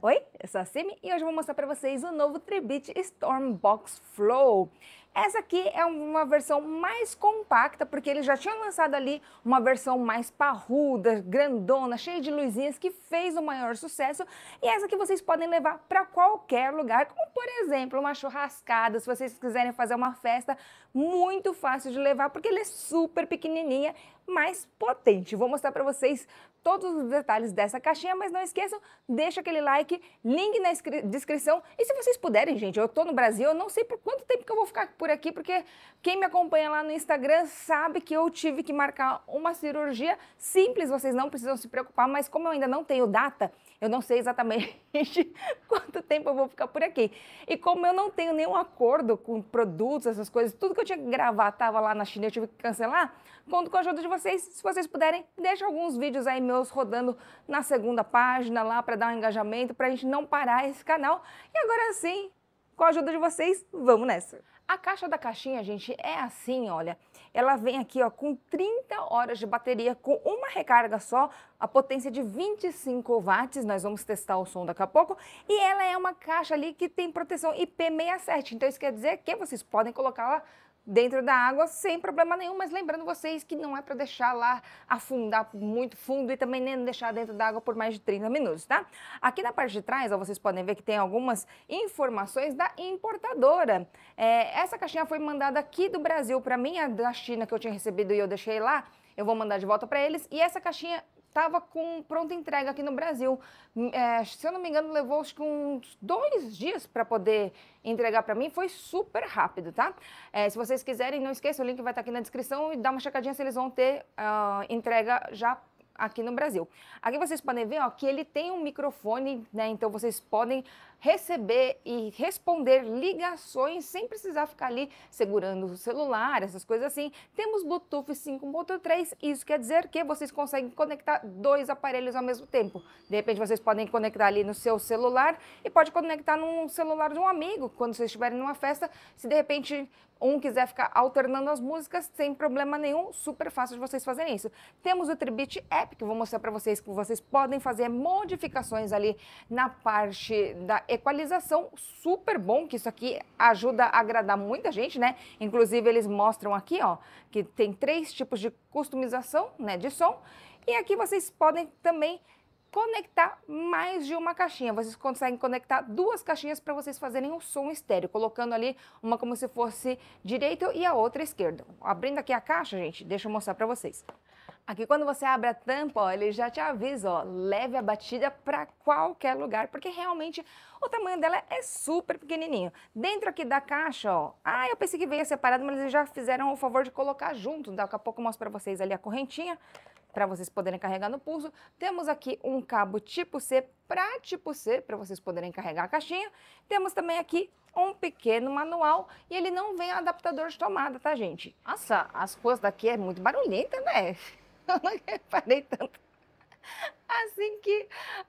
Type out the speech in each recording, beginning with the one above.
Oi, eu sou a Simi e hoje eu vou mostrar para vocês o novo Tribit Stormbox Flow. Essa aqui é uma versão mais compacta, porque eles já tinham lançado ali uma versão mais parruda, grandona, cheia de luzinhas, que fez o maior sucesso. E essa aqui vocês podem levar para qualquer lugar, como por exemplo uma churrascada, se vocês quiserem fazer uma festa, muito fácil de levar, porque ele é super pequenininha, mais potente. Vou mostrar para vocês todos os detalhes dessa caixinha, mas não esqueçam, deixa aquele like, link na descrição. E se vocês puderem, gente, eu estou no Brasil, eu não sei por quanto tempo que eu vou ficar por aqui, porque quem me acompanha lá no Instagram sabe que eu tive que marcar uma cirurgia simples, vocês não precisam se preocupar, mas como eu ainda não tenho data, eu não sei exatamente quanto tempo eu vou ficar por aqui. E como eu não tenho nenhum acordo com produtos, essas coisas, tudo que eu tinha que gravar estava lá na China, eu tive que cancelar, conto com a ajuda de vocês. Se vocês puderem, deixa alguns vídeos aí meus rodando na segunda página lá para dar um engajamento, para a gente não parar esse canal. E agora sim, com a ajuda de vocês, vamos nessa! A caixa da caixinha, gente, é assim, olha. Ela vem aqui, ó, com 30 horas de bateria, com uma recarga só, a potência de 25 watts. Nós vamos testar o som daqui a pouco. E ela é uma caixa ali que tem proteção IP67. Então isso quer dizer que vocês podem colocar lá dentro da água sem problema nenhum, mas lembrando vocês que não é para deixar lá afundar muito fundo e também nem deixar dentro da água por mais de 30 minutos, tá? Aqui na parte de trás, ó, vocês podem ver que tem algumas informações da importadora. É, essa caixinha foi mandada aqui do Brasil para mim, a da China que eu tinha recebido e eu deixei lá, eu vou mandar de volta para eles. E essa caixinha estava com pronta entrega aqui no Brasil. Hum, é, se eu não me engano, levou acho que uns dois dias para poder entregar para mim. Foi super rápido, tá? É, se vocês quiserem, não esqueçam, o link vai estar aqui na descrição e dá uma checadinha se eles vão ter uh, entrega já aqui no Brasil. Aqui vocês podem ver ó, que ele tem um microfone, né? Então vocês podem receber e responder ligações sem precisar ficar ali segurando o celular, essas coisas assim. Temos Bluetooth 5.3, isso quer dizer que vocês conseguem conectar dois aparelhos ao mesmo tempo. De repente vocês podem conectar ali no seu celular e pode conectar num celular de um amigo quando vocês estiverem numa festa. Se de repente um quiser ficar alternando as músicas, sem problema nenhum, super fácil de vocês fazerem isso. Temos o Tribit App, que eu vou mostrar para vocês que vocês podem fazer modificações ali na parte da equalização, super bom, que isso aqui ajuda a agradar muita gente, né? Inclusive, eles mostram aqui, ó, que tem três tipos de customização, né, de som. E aqui vocês podem também conectar mais de uma caixinha. Vocês conseguem conectar duas caixinhas para vocês fazerem um som estéreo, colocando ali uma como se fosse direita e a outra esquerda. Abrindo aqui a caixa, gente, deixa eu mostrar para vocês. Aqui quando você abre a tampa, ó, ele já te avisa, ó, leve a batida para qualquer lugar, porque realmente o tamanho dela é super pequenininho. Dentro aqui da caixa, ó, ah, eu pensei que veio separado, mas eles já fizeram o favor de colocar junto. Daqui a pouco eu mostro para vocês ali a correntinha, para vocês poderem carregar no pulso. Temos aqui um cabo tipo C para tipo C, para vocês poderem carregar a caixinha. Temos também aqui um pequeno manual e ele não vem adaptador de tomada, tá, gente? Nossa, as ruas daqui é muito barulhenta, né? Eu não reparei tanto. Assim que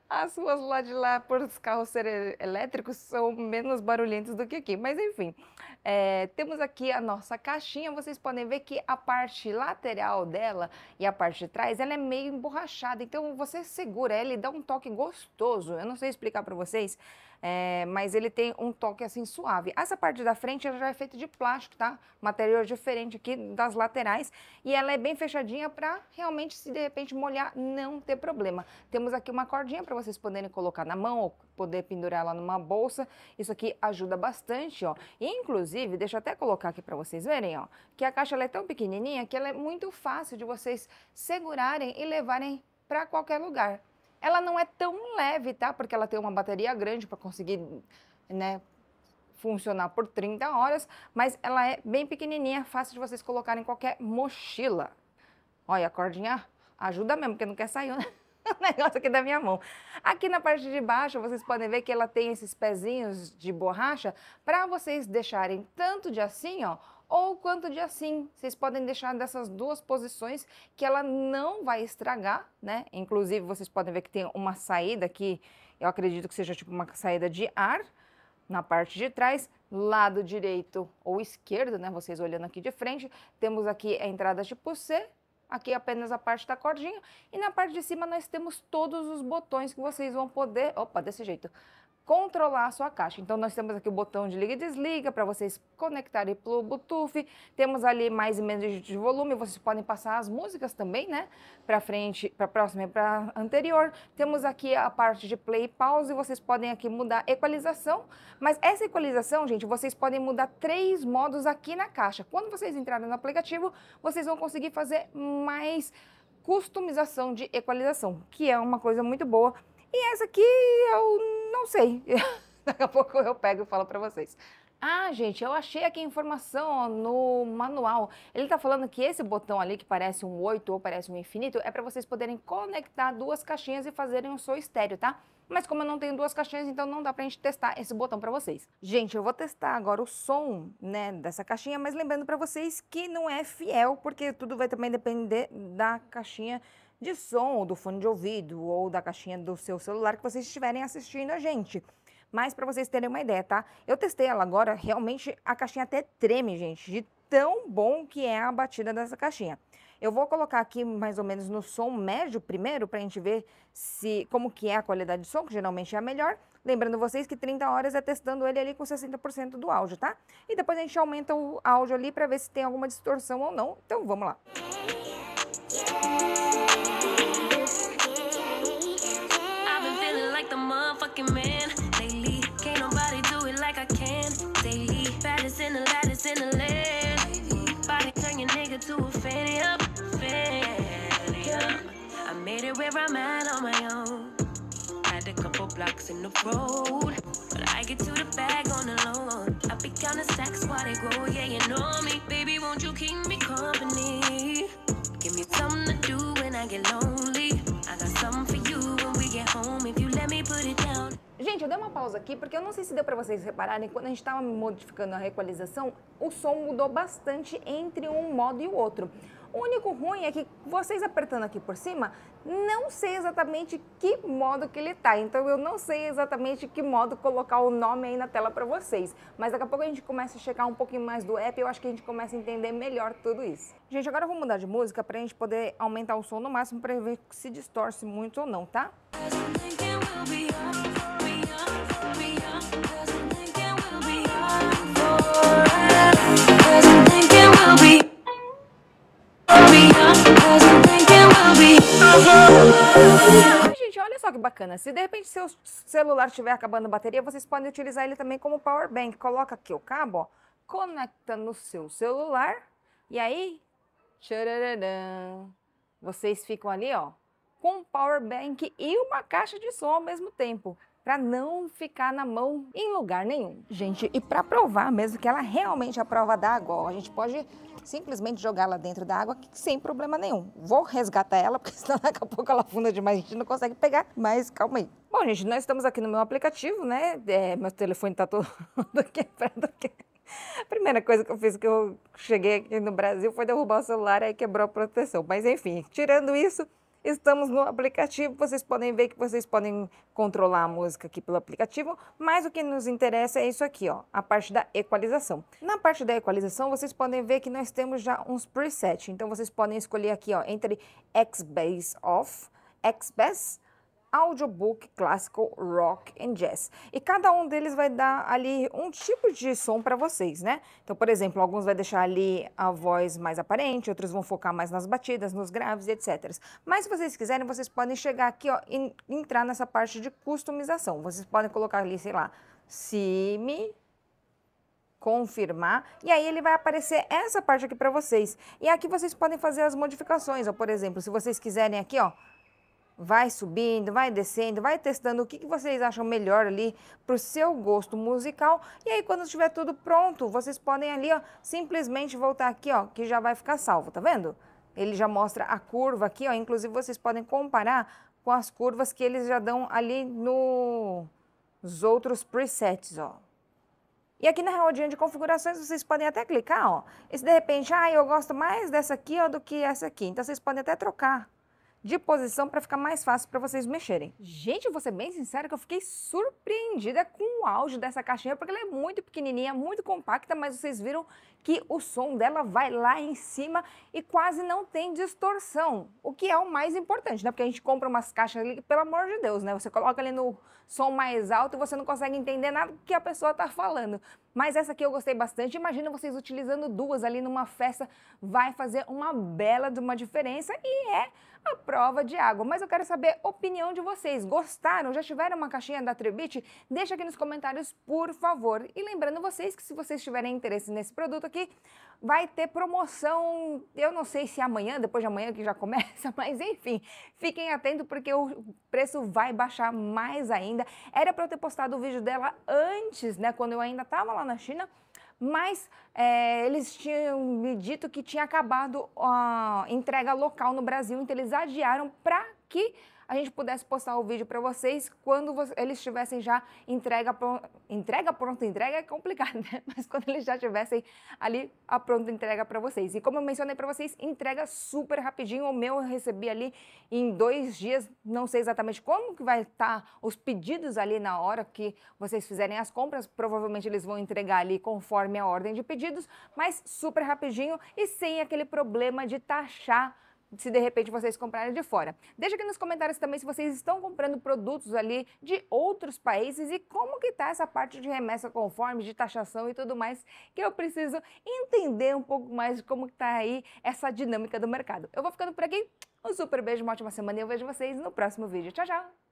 as ruas lá de lá, por os carros serem elétricos, são menos barulhentos do que aqui. Mas enfim, é, temos aqui a nossa caixinha. Vocês podem ver que a parte lateral dela e a parte de trás, ela é meio emborrachada. Então você segura ela e dá um toque gostoso. Eu não sei explicar para vocês, é, mas ele tem um toque assim suave. Essa parte da frente ela já é feita de plástico, tá? Material diferente aqui das laterais e ela é bem fechadinha para realmente se de repente molhar não ter problema. Temos aqui uma cordinha para vocês poderem colocar na mão ou poder pendurar ela numa bolsa. Isso aqui ajuda bastante, ó. E, inclusive, deixa eu até colocar aqui para vocês verem, ó, que a caixa é tão pequenininha que ela é muito fácil de vocês segurarem e levarem para qualquer lugar. Ela não é tão leve, tá? Porque ela tem uma bateria grande para conseguir, né, funcionar por 30 horas, mas ela é bem pequenininha, fácil de vocês colocarem em qualquer mochila. Olha, a cordinha ajuda mesmo, porque não quer sair né? o negócio aqui da minha mão. Aqui na parte de baixo, vocês podem ver que ela tem esses pezinhos de borracha para vocês deixarem tanto de assim, ó, ou quanto de assim. Vocês podem deixar dessas duas posições que ela não vai estragar, né? Inclusive, vocês podem ver que tem uma saída aqui, eu acredito que seja tipo uma saída de ar na parte de trás, lado direito ou esquerdo, né? Vocês olhando aqui de frente, temos aqui a entrada tipo C aqui apenas a parte da cordinha, e na parte de cima nós temos todos os botões que vocês vão poder, opa, desse jeito, controlar a sua caixa. Então nós temos aqui o botão de liga e desliga para vocês conectarem pelo Bluetooth. Temos ali mais e menos de volume, vocês podem passar as músicas também, né? Para frente, para próxima e para anterior. Temos aqui a parte de play e pause, vocês podem aqui mudar equalização, mas essa equalização, gente, vocês podem mudar três modos aqui na caixa. Quando vocês entrarem no aplicativo, vocês vão conseguir fazer mais customização de equalização, que é uma coisa muito boa e essa aqui eu não sei. Daqui a pouco eu pego e falo para vocês. Ah, gente, eu achei aqui a informação no manual. Ele está falando que esse botão ali, que parece um 8 ou parece um infinito, é para vocês poderem conectar duas caixinhas e fazerem um som estéreo, tá? Mas como eu não tenho duas caixinhas, então não dá pra gente testar esse botão para vocês. Gente, eu vou testar agora o som, né, dessa caixinha, mas lembrando para vocês que não é fiel, porque tudo vai também depender da caixinha de som, do fone de ouvido, ou da caixinha do seu celular que vocês estiverem assistindo a gente. Mas para vocês terem uma ideia, tá? Eu testei ela agora, realmente a caixinha até treme, gente, de tão bom que é a batida dessa caixinha. Eu vou colocar aqui mais ou menos no som médio primeiro, para a gente ver se como que é a qualidade de som, que geralmente é a melhor. Lembrando vocês que 30 horas é testando ele ali com 60% do áudio, tá? E depois a gente aumenta o áudio ali para ver se tem alguma distorção ou não. Então vamos lá. fucking in the road, but I get to the bag on the loan. I be counting stacks while they grow, yeah, you know me. Baby, won't you keep me company? Give me something to do when I get lonely. Gente, eu dei uma pausa aqui porque eu não sei se deu para vocês repararem, quando a gente estava modificando a equalização, o som mudou bastante entre um modo e o outro. O único ruim é que vocês apertando aqui por cima, não sei exatamente que modo que ele tá. Então eu não sei exatamente que modo colocar o nome aí na tela para vocês. Mas daqui a pouco a gente começa a checar um pouquinho mais do app eu acho que a gente começa a entender melhor tudo isso. Gente, agora eu vou mudar de música para a gente poder aumentar o som no máximo para ver se distorce muito ou não, tá? Gente, que bacana. Se de repente seu celular estiver acabando a bateria, vocês podem utilizar ele também como power bank. Coloca aqui o cabo, ó, conecta no seu celular e aí, vocês ficam ali, ó, com power bank e uma caixa de som ao mesmo tempo para não ficar na mão em lugar nenhum. Gente, e para provar mesmo que ela realmente é a prova d'água, ó, a gente pode simplesmente jogá-la dentro da água sem problema nenhum. Vou resgatar ela, porque senão daqui a pouco ela afunda demais, a gente não consegue pegar, mas calma aí. Bom, gente, nós estamos aqui no meu aplicativo, né? É, meu telefone tá todo quebrado aqui. A primeira coisa que eu fiz que eu cheguei aqui no Brasil foi derrubar o celular e quebrou a proteção. Mas enfim, tirando isso, Estamos no aplicativo, vocês podem ver que vocês podem controlar a música aqui pelo aplicativo, mas o que nos interessa é isso aqui, ó, a parte da equalização. Na parte da equalização, vocês podem ver que nós temos já uns presets, então vocês podem escolher aqui, ó, entre X-Bass Off, X-Bass, audiobook clássico rock and jazz. E cada um deles vai dar ali um tipo de som para vocês, né? Então, por exemplo, alguns vai deixar ali a voz mais aparente, outros vão focar mais nas batidas, nos graves, etc. Mas se vocês quiserem, vocês podem chegar aqui, ó, e entrar nessa parte de customização. Vocês podem colocar ali, sei lá, me confirmar, e aí ele vai aparecer essa parte aqui para vocês. E aqui vocês podem fazer as modificações, ó, por exemplo, se vocês quiserem aqui, ó, vai subindo, vai descendo, vai testando o que, que vocês acham melhor ali para o seu gosto musical. E aí, quando estiver tudo pronto, vocês podem ali, ó, simplesmente voltar aqui, ó, que já vai ficar salvo, tá vendo? Ele já mostra a curva aqui, ó, inclusive vocês podem comparar com as curvas que eles já dão ali no, nos outros presets, ó. E aqui na rodinha de configurações, vocês podem até clicar, ó. E se de repente, ah, eu gosto mais dessa aqui ó, do que essa aqui. Então, vocês podem até trocar de posição para ficar mais fácil para vocês mexerem. Gente, vou ser bem sincera que eu fiquei surpreendida com o áudio dessa caixinha, porque ela é muito pequenininha, muito compacta, mas vocês viram que o som dela vai lá em cima e quase não tem distorção, o que é o mais importante, né? Porque a gente compra umas caixas ali, pelo amor de Deus, né? Você coloca ali no som mais alto e você não consegue entender nada que a pessoa está falando. Mas essa aqui eu gostei bastante. Imagina vocês utilizando duas ali numa festa, vai fazer uma bela de uma diferença e é a prova de água. Mas eu quero saber a opinião de vocês. Gostaram? Já tiveram uma caixinha da Trebit? Deixa aqui nos comentários, por favor. E lembrando vocês que se vocês tiverem interesse nesse produto aqui, vai ter promoção, eu não sei se amanhã, depois de amanhã que já começa, mas enfim, fiquem atentos porque o preço vai baixar mais ainda. Era para eu ter postado o vídeo dela antes, né, quando eu ainda estava lá na China, mas é, eles tinham me dito que tinha acabado a entrega local no Brasil, então eles adiaram para que a gente pudesse postar o vídeo para vocês quando eles tivessem já entrega pronta. Entrega pronta, entrega é complicado, né? Mas quando eles já tivessem ali a pronta entrega para vocês. E como eu mencionei para vocês, entrega super rapidinho. O meu eu recebi ali em dois dias, não sei exatamente como que vai estar tá os pedidos ali na hora que vocês fizerem as compras. Provavelmente eles vão entregar ali conforme a ordem de pedidos, mas super rapidinho e sem aquele problema de taxar se de repente vocês comprarem de fora. Deixa aqui nos comentários também se vocês estão comprando produtos ali de outros países e como que tá essa parte de remessa conforme, de taxação e tudo mais, que eu preciso entender um pouco mais de como está aí essa dinâmica do mercado. Eu vou ficando por aqui, um super beijo, uma ótima semana e eu vejo vocês no próximo vídeo. Tchau, tchau!